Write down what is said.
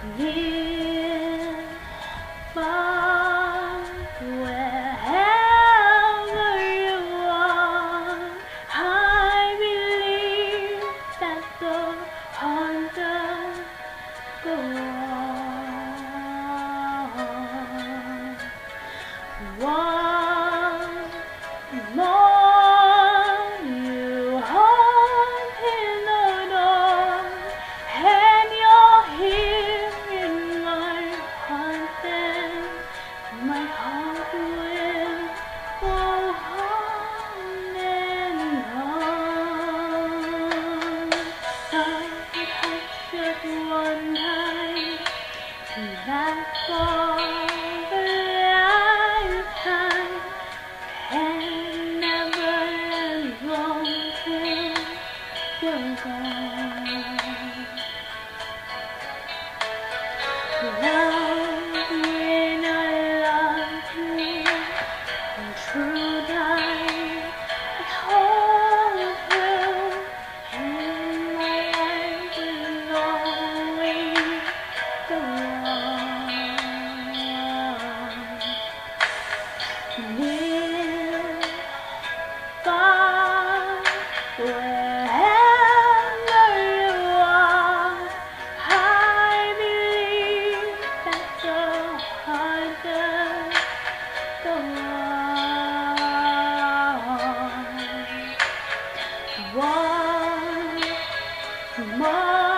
Yeah. That's all the lifetime and never long till you're gone. 啊